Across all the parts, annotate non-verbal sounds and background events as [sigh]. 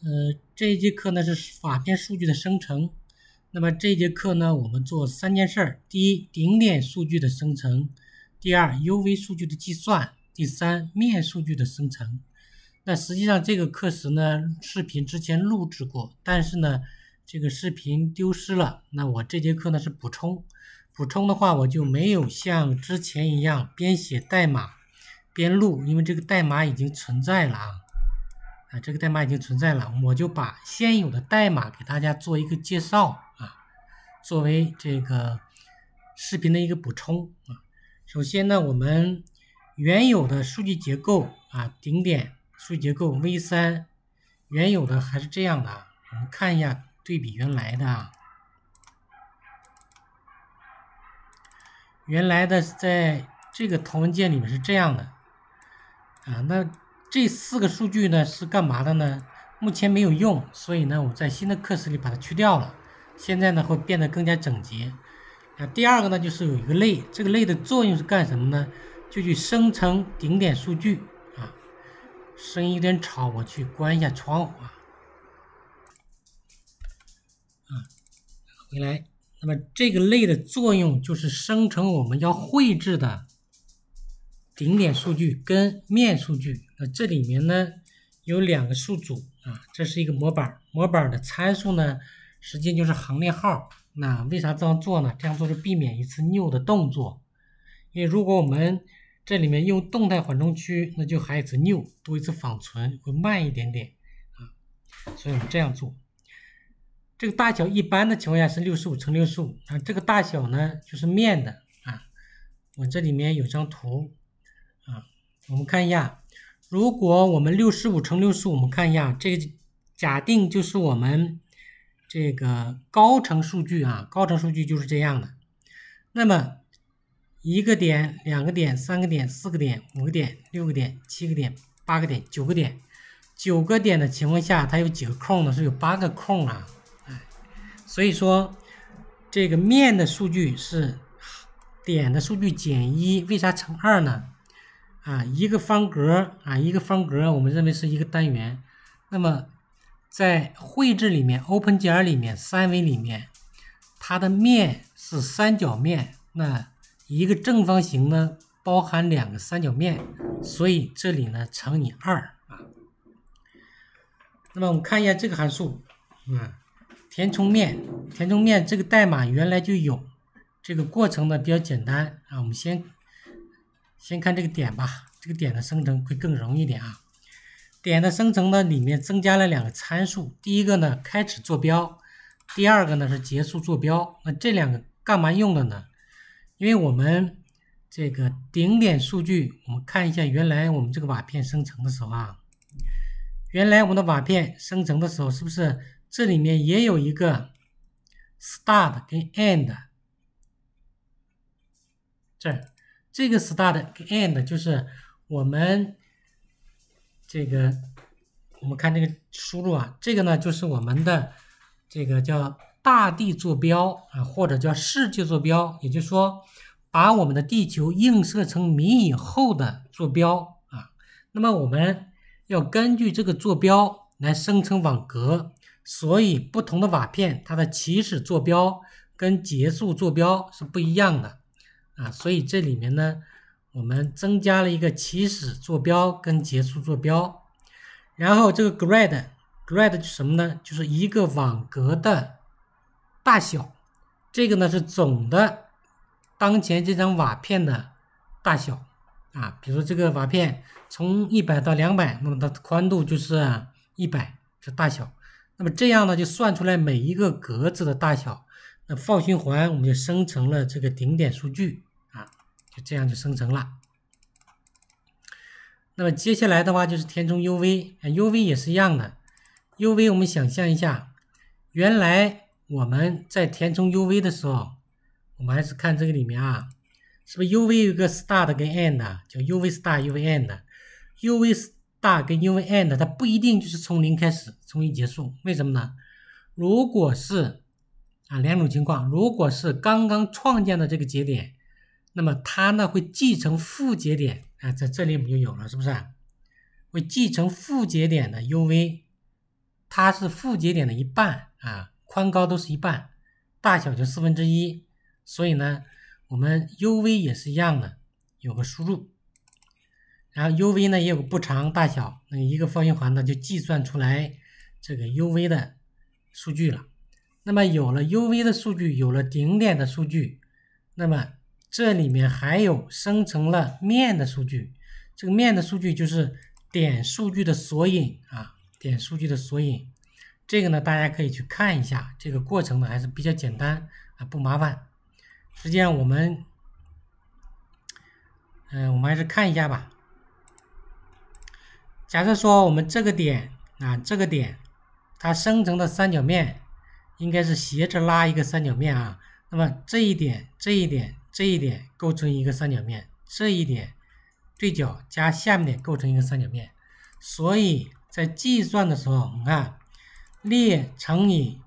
呃，这一节课呢是法片数据的生成。那么这节课呢，我们做三件事儿：第一，顶点数据的生成；第二，UV 数据的计算；第三，面数据的生成。那实际上这个课时呢，视频之前录制过，但是呢，这个视频丢失了。那我这节课呢是补充，补充的话我就没有像之前一样边写代码边录，因为这个代码已经存在了啊。啊，这个代码已经存在了，我就把现有的代码给大家做一个介绍啊，作为这个视频的一个补充啊。首先呢，我们原有的数据结构啊，顶点数据结构 V 三，原有的还是这样的，我们看一下对比原来的啊，原来的在这个图文件里面是这样的啊，那。这四个数据呢是干嘛的呢？目前没有用，所以呢我在新的课时里把它去掉了。现在呢会变得更加整洁。那，第二个呢就是有一个类，这个类的作用是干什么呢？就去生成顶点数据啊。声音有点吵，我去关一下窗户啊。啊，回来。那么这个类的作用就是生成我们要绘制的。顶点数据跟面数据，那这里面呢有两个数组啊，这是一个模板，模板的参数呢实际就是行列号。那为啥这样做呢？这样做是避免一次 new 的动作，因为如果我们这里面用动态缓冲区，那就还一次 new 多一次仿存会慢一点点啊，所以我们这样做。这个大小一般的情况下是六十五乘六十五啊，这个大小呢就是面的啊，我这里面有张图。啊，我们看一下，如果我们六十五乘六十五，我们看一下这个假定就是我们这个高程数据啊，高程数据就是这样的。那么一个点、两个点、三个点、四个点、五个点、六个点、七个点、八个点、九个点，九个点的情况下，它有几个空呢？是有八个空啊。哎，所以说这个面的数据是点的数据减一，为啥乘二呢？啊，一个方格啊，一个方格，我们认为是一个单元。那么在绘制里面，OpenGL 里面，三维里面，它的面是三角面。那一个正方形呢，包含两个三角面，所以这里呢乘以二啊。那么我们看一下这个函数，嗯，填充面，填充面这个代码原来就有，这个过程呢比较简单啊，我们先。先看这个点吧，这个点的生成会更容易点啊。点的生成呢，里面增加了两个参数，第一个呢开始坐标，第二个呢是结束坐标。那这两个干嘛用的呢？因为我们这个顶点数据，我们看一下原来我们这个瓦片生成的时候啊，原来我们的瓦片生成的时候，是不是这里面也有一个 start 跟 end？这儿。这个 start end 就是我们这个，我们看这个输入啊，这个呢就是我们的这个叫大地坐标啊，或者叫世界坐标，也就是说把我们的地球映射成米以后的坐标啊。那么我们要根据这个坐标来生成网格，所以不同的瓦片它的起始坐标跟结束坐标是不一样的。啊，所以这里面呢，我们增加了一个起始坐标跟结束坐标，然后这个 grad，grad 是什么呢？就是一个网格的大小，这个呢是总的当前这张瓦片的大小啊。比如说这个瓦片从一百到两百，那么它的宽度就是一百，这大小。那么这样呢，就算出来每一个格子的大小，那放循环我们就生成了这个顶点数据。就这样就生成了。那么接下来的话就是填充 UV，UV 也是一样的。UV 我们想象一下，原来我们在填充 UV 的时候，我们还是看这个里面啊，是不是 UV 有个 start 跟 end，叫 UV start、UV end。UV start 跟 UV end 它不一定就是从零开始，从一结束。为什么呢？如果是啊两种情况，如果是刚刚创建的这个节点。那么它呢会继承负节点啊，在这里我们就有了，是不是？会继承负节点的 UV，它是负节点的一半啊，宽高都是一半，大小就四分之一，所以呢，我们 u v 也是一样的，有个输入，然后 u v 呢也有个不长大小，那一个方形环呢就计算出来这个 u v 的数据了。那么有了 u v 的数据，有了顶点的数据，那么这里面还有生成了面的数据，这个面的数据就是点数据的索引啊。点数据的索引，这个呢，大家可以去看一下，这个过程呢还是比较简单啊，不麻烦。实际上我们，嗯，我们还是看一下吧。假设说我们这个点啊，这个点它生成的三角面应该是斜着拉一个三角面啊，那么这一点、这一点、这一点构成一个三角面，这一点对角加下面点构成一个三角面，所以。在计算的时候，你看列乘以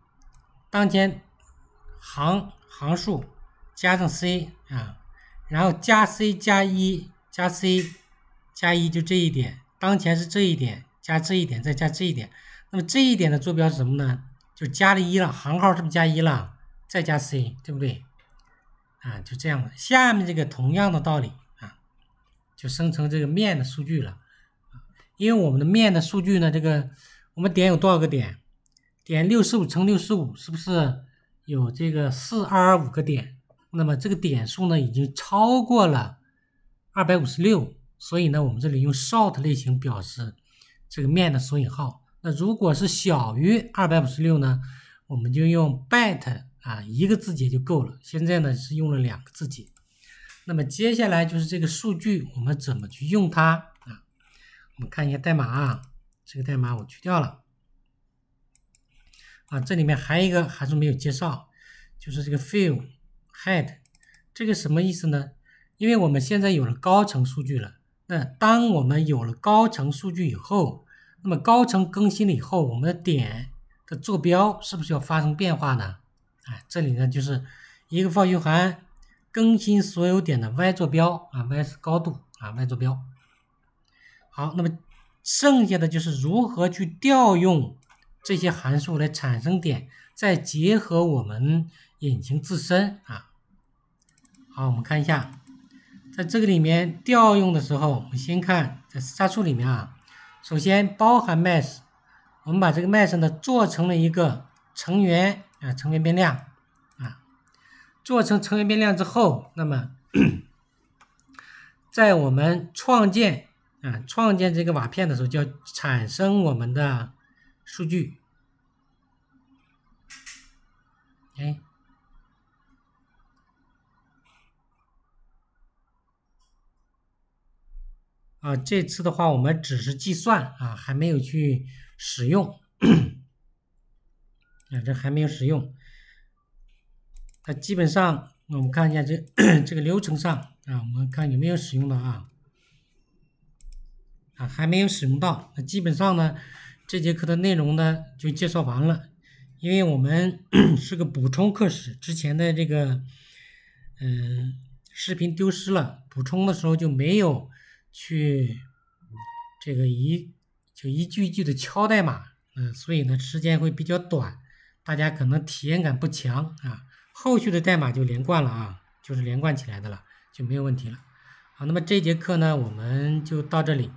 当前行行数加上 c 啊，然后加 c 加一加 c 加一就这一点，当前是这一点加这一点再加这一点，那么这一点的坐标是什么呢？就加了一了，行号是不是加一了？再加 c 对不对？啊，就这样了。下面这个同样的道理啊，就生成这个面的数据了。因为我们的面的数据呢，这个我们点有多少个点？点六十五乘六十五，是不是有这个四二五个点？那么这个点数呢，已经超过了二百五十六，所以呢，我们这里用 short 类型表示这个面的索引号。那如果是小于二百五十六呢，我们就用 byte 啊，一个字节就够了。现在呢是用了两个字节。那么接下来就是这个数据，我们怎么去用它啊？我们看一下代码啊，这个代码我去掉了啊。这里面还有一个函数没有介绍，就是这个 fill head，这个什么意思呢？因为我们现在有了高层数据了，那当我们有了高层数据以后，那么高层更新了以后，我们的点的坐标是不是要发生变化呢？哎，这里呢就是一个放循环更新所有点的 y 坐标啊，y 是高度啊，y 坐标。好，那么剩下的就是如何去调用这些函数来产生点，再结合我们引擎自身啊。好，我们看一下，在这个里面调用的时候，我们先看在杀处里面啊，首先包含 mass，我们把这个 mass 呢做成了一个成员啊，成员变量啊，做成成员变量之后，那么在我们创建。啊，创建这个瓦片的时候，就要产生我们的数据。哎，啊，这次的话，我们只是计算啊，还没有去使用。啊，这还没有使用。那基本上，我们看一下这 [coughs] 这个流程上啊，我们看有没有使用的啊。啊，还没有使用到。那基本上呢，这节课的内容呢就介绍完了。因为我们 [clears throat] 是个补充课时，之前的这个嗯视频丢失了，补充的时候就没有去这个一就一句一句的敲代码，嗯，所以呢时间会比较短，大家可能体验感不强啊。后续的代码就连贯了啊，就是连贯起来的了，就没有问题了。好，那么这节课呢我们就到这里。